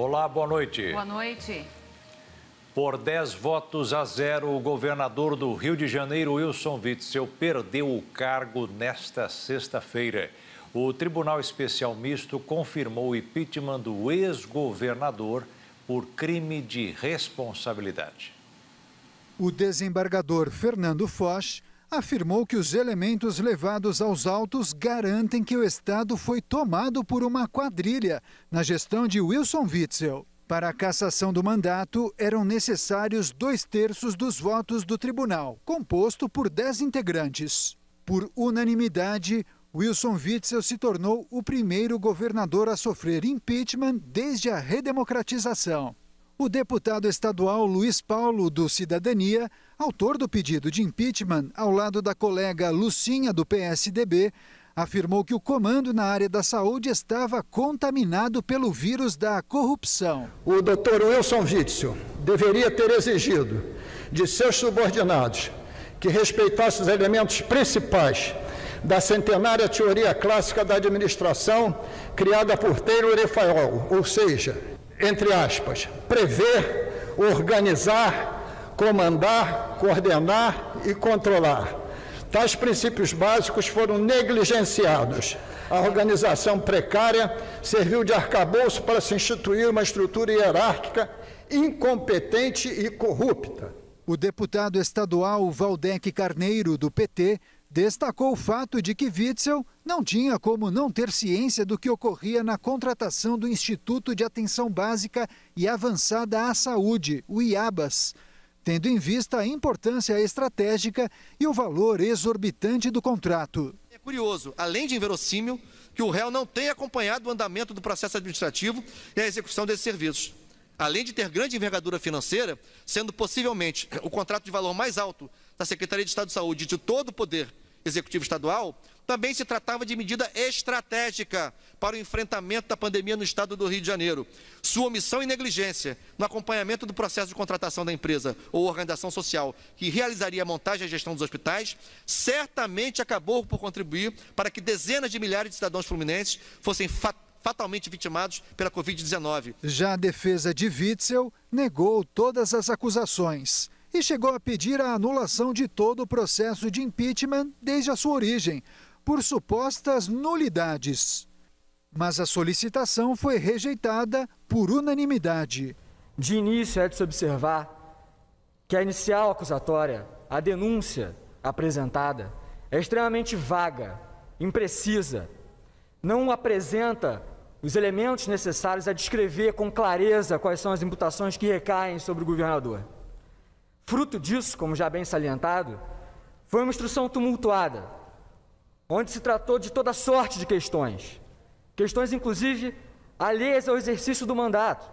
Olá, boa noite. Boa noite. Por 10 votos a zero, o governador do Rio de Janeiro, Wilson Witzel, perdeu o cargo nesta sexta-feira. O Tribunal Especial Misto confirmou o impeachment do ex-governador por crime de responsabilidade. O desembargador Fernando Foch afirmou que os elementos levados aos autos garantem que o Estado foi tomado por uma quadrilha na gestão de Wilson Witzel. Para a cassação do mandato, eram necessários dois terços dos votos do tribunal, composto por dez integrantes. Por unanimidade, Wilson Witzel se tornou o primeiro governador a sofrer impeachment desde a redemocratização. O deputado estadual Luiz Paulo, do Cidadania, autor do pedido de impeachment, ao lado da colega Lucinha, do PSDB, afirmou que o comando na área da saúde estava contaminado pelo vírus da corrupção. O doutor Wilson Witzel deveria ter exigido de seus subordinados que respeitassem os elementos principais da centenária teoria clássica da administração criada por Taylor e Fayol, ou seja, entre aspas, prever, organizar, comandar, coordenar e controlar Tais princípios básicos foram negligenciados. A organização precária serviu de arcabouço para se instituir uma estrutura hierárquica incompetente e corrupta. O deputado estadual Valdec Carneiro, do PT, destacou o fato de que Witzel não tinha como não ter ciência do que ocorria na contratação do Instituto de Atenção Básica e Avançada à Saúde, o IABAS tendo em vista a importância estratégica e o valor exorbitante do contrato. É curioso, além de inverossímil, que o réu não tenha acompanhado o andamento do processo administrativo e a execução desses serviços. Além de ter grande envergadura financeira, sendo possivelmente o contrato de valor mais alto da Secretaria de Estado de Saúde de todo o poder executivo estadual, também se tratava de medida estratégica para o enfrentamento da pandemia no estado do Rio de Janeiro. Sua omissão e negligência no acompanhamento do processo de contratação da empresa ou organização social que realizaria a montagem e a gestão dos hospitais, certamente acabou por contribuir para que dezenas de milhares de cidadãos fluminenses fossem fatalmente vitimados pela Covid-19. Já a defesa de Witzel negou todas as acusações e chegou a pedir a anulação de todo o processo de impeachment desde a sua origem, por supostas nulidades. Mas a solicitação foi rejeitada por unanimidade. De início, é de se observar que a inicial acusatória, a denúncia apresentada, é extremamente vaga, imprecisa, não apresenta os elementos necessários a descrever com clareza quais são as imputações que recaem sobre o governador. Fruto disso, como já bem salientado, foi uma instrução tumultuada, onde se tratou de toda sorte de questões, questões inclusive alheias ao exercício do mandato.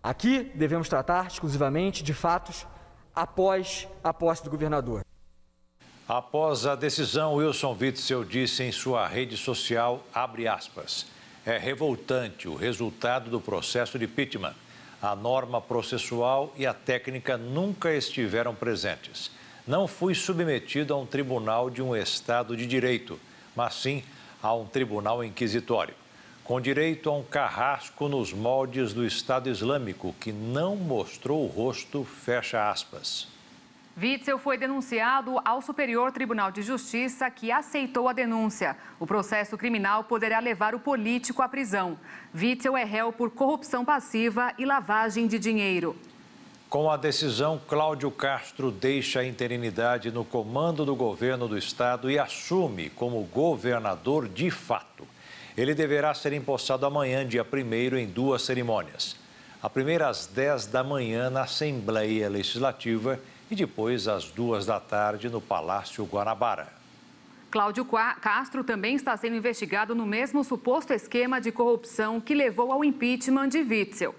Aqui devemos tratar exclusivamente de fatos após a posse do governador. Após a decisão, Wilson Witzel disse em sua rede social, abre aspas, é revoltante o resultado do processo de impeachment a norma processual e a técnica nunca estiveram presentes. Não fui submetido a um tribunal de um Estado de direito, mas sim a um tribunal inquisitório, com direito a um carrasco nos moldes do Estado Islâmico que não mostrou o rosto, fecha aspas. Witzel foi denunciado ao Superior Tribunal de Justiça, que aceitou a denúncia. O processo criminal poderá levar o político à prisão. Witzel é réu por corrupção passiva e lavagem de dinheiro. Com a decisão, Cláudio Castro deixa a interinidade no comando do governo do estado e assume como governador de fato. Ele deverá ser empossado amanhã, dia 1 em duas cerimônias. A primeira às 10 da manhã na Assembleia Legislativa e depois às duas da tarde no Palácio Guanabara. Cláudio Castro também está sendo investigado no mesmo suposto esquema de corrupção que levou ao impeachment de Witzel.